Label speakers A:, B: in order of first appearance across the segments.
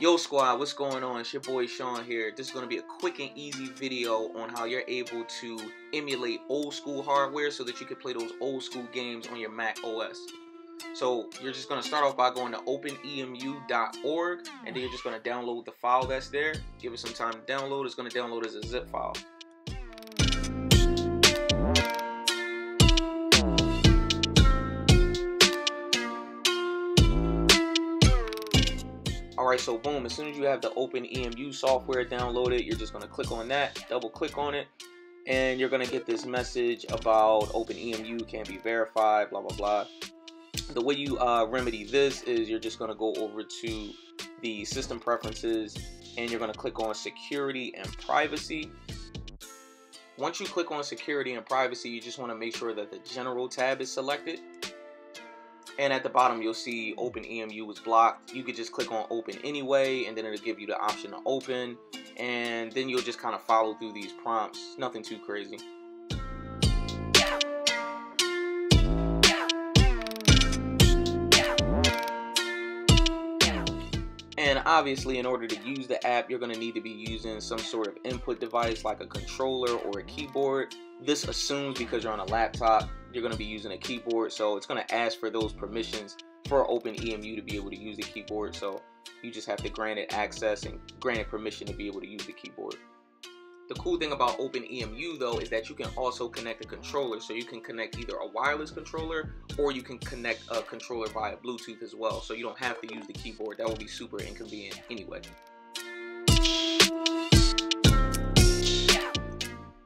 A: Yo squad, what's going on? It's your boy Sean here. This is going to be a quick and easy video on how you're able to emulate old school hardware so that you can play those old school games on your Mac OS. So you're just going to start off by going to openemu.org and then you're just going to download the file that's there. Give it some time to download. It's going to download as a zip file. Alright, so boom, as soon as you have the OpenEMU software downloaded, you're just going to click on that, double click on it, and you're going to get this message about OpenEMU can't be verified, blah, blah, blah. The way you uh, remedy this is you're just going to go over to the system preferences and you're going to click on security and privacy. Once you click on security and privacy, you just want to make sure that the general tab is selected and at the bottom, you'll see Open EMU was blocked. You could just click on Open anyway, and then it'll give you the option to open. And then you'll just kind of follow through these prompts. Nothing too crazy. Obviously, in order to use the app, you're going to need to be using some sort of input device like a controller or a keyboard. This assumes because you're on a laptop, you're going to be using a keyboard. So it's going to ask for those permissions for OpenEMU to be able to use the keyboard. So you just have to grant it access and grant it permission to be able to use the keyboard. The cool thing about OpenEMU though is that you can also connect a controller. So you can connect either a wireless controller or you can connect a controller via Bluetooth as well. So you don't have to use the keyboard. That would be super inconvenient anyway.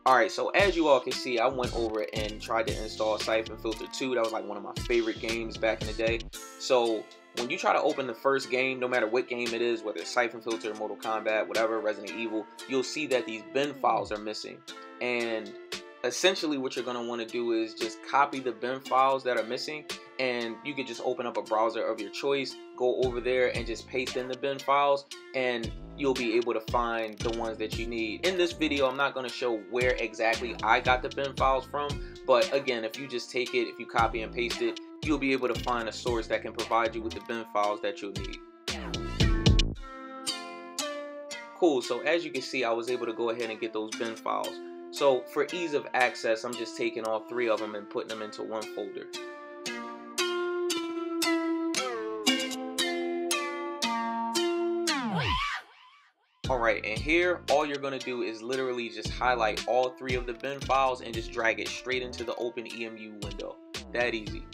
A: Alright, so as you all can see, I went over and tried to install Syphon Filter 2. That was like one of my favorite games back in the day. So when you try to open the first game, no matter what game it is, whether it's Syphon Filter, Mortal Kombat, whatever, Resident Evil, you'll see that these bin mm-hmm. files are missing. And essentially what you're going to want to do is just copy the bin files that are missing and you can just open up a browser of your choice go over there and just paste in the bin files and you'll be able to find the ones that you need. In this video I'm not going to show where exactly I got the bin files from but again if you just take it if you copy and paste it you'll be able to find a source that can provide you with the bin files that you'll need. Cool so as you can see I was able to go ahead and get those bin files. So for ease of access, I'm just taking all three of them and putting them into one folder. Alright, and here all you're to do is literally just highlight all three of the bin files and just drag it straight into the open EMU window. That easy.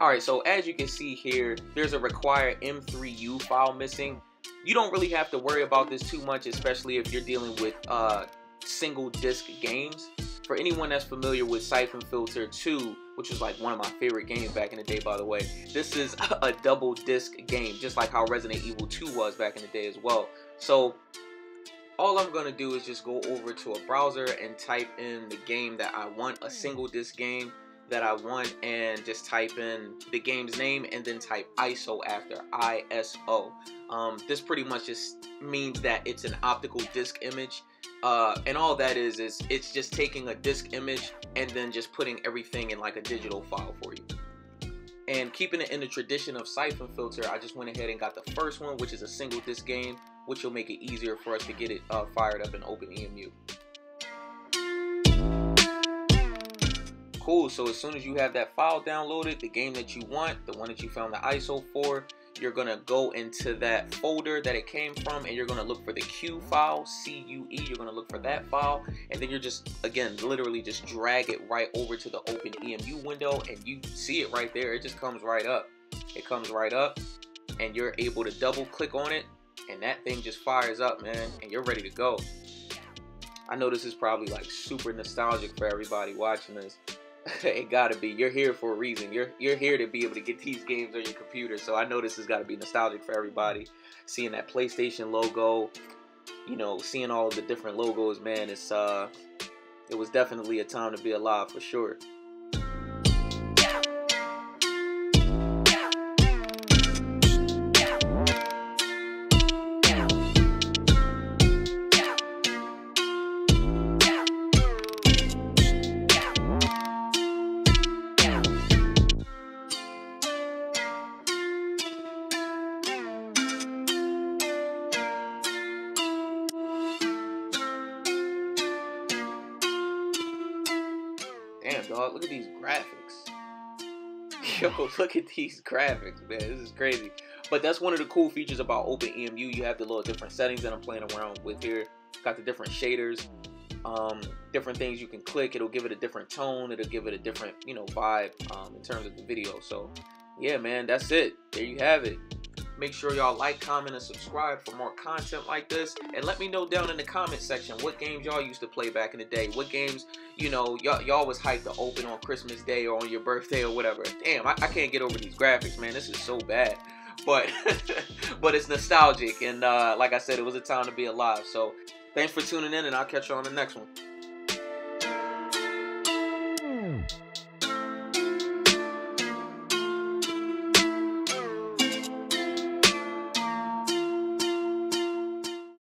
A: Alright, so as you can see here, there's a required M3U file missing. You don't really have to worry about this too much, especially if you're dealing with uh, single disc games. For anyone that's familiar with Syphon Filter 2, which was like one of my favorite games back in the day, by the way, this is a double disc game, just like how Resident Evil 2 was back in the day as well. So all I'm going to do is just go over to a browser and type in the game that I want, a single disc game that I want and just type in the game's name and then type ISO after ISO. Um, this pretty much just means that it's an optical disc image. Uh, and all that is is it's just taking a disc image and then just putting everything in like a digital file for you. And keeping it in the tradition of Syphon Filter, I just went ahead and got the first one, which is a single disc game, which will make it easier for us to get it uh, fired up in OpenEMU. Cool. So as soon as you have that file downloaded, the game that you want, the one that you found the ISO for, you're gonna go into that folder that it came from and you're gonna look for the CUE file, C-U-E, you're gonna look for that file, and then you're just, again, literally just drag it right over to the open EMU window and you see it right there, it just comes right up. It comes right up and you're able to double click on it and that thing just fires up, man, and you're ready to go. I know this is probably like super nostalgic for everybody watching this, it gotta be. You're here for a reason. You're you're here to be able to get these games on your computer. So I know this has got to be nostalgic for everybody. Seeing that PlayStation logo, you know, seeing all of the different logos, man, it's uh, it was definitely a time to be alive for sure. Dog. Look at these graphics. Yo, look at these graphics, man. This is crazy. But that's one of the cool features about OpenEMU. You have the little different settings that I'm playing around with here. Got the different shaders, um, different things you can click. It'll give it a different tone. It'll give it a different, you know, vibe um, in terms of the video. So, yeah, man, that's it. There you have it. Make sure y'all like, comment, and subscribe for more content like this. And let me know down in the comment section what games y'all used to play back in the day. What games, you know, y'all, was hyped to open on Christmas Day or on your birthday or whatever. Damn, I, I can't get over these graphics, man. This is so bad. But, but it's nostalgic. And uh, like I said, it was a time to be alive. So thanks for tuning in, and I'll catch you on the next one.